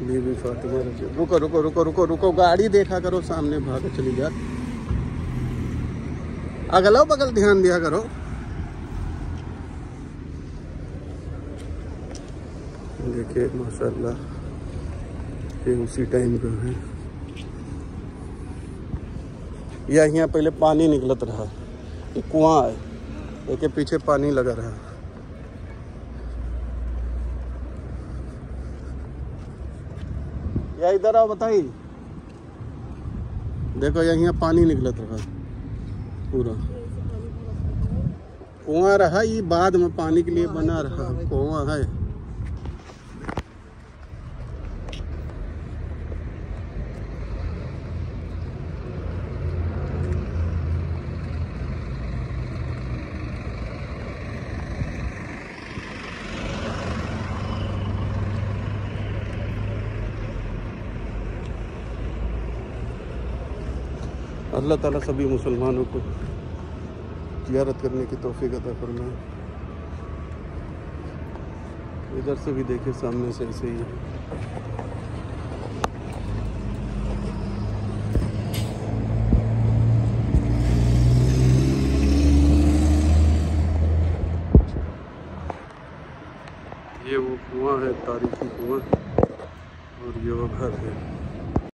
बीबी फातिमा रुको रुको रुको रुको रुको, गाड़ी देखा करो, सामने भाग चली जा। अगलो बगल ध्यान दिया करो। देखिए, माशाल्लाह, ये उसी टाइम का है। या यहाँ पहले पानी निकलत रहा। ये कुआँ है। एक पीछे पानी लगा रहा। या इधर आओ बताई देखो यहाँ पानी निकलत रहा, पूरा। कुआ रहा, ये बाद में पानी के लिए बना रहा, कुआ है। अल्लाह ताला सभी मुसलमानों को जियारत करने की तोफ़ी अदा फरमाए। इधर से भी देखे, सामने से ऐसे ही। ये वो कुआँ है, तारीखी कुआँ, और ये वो घर है।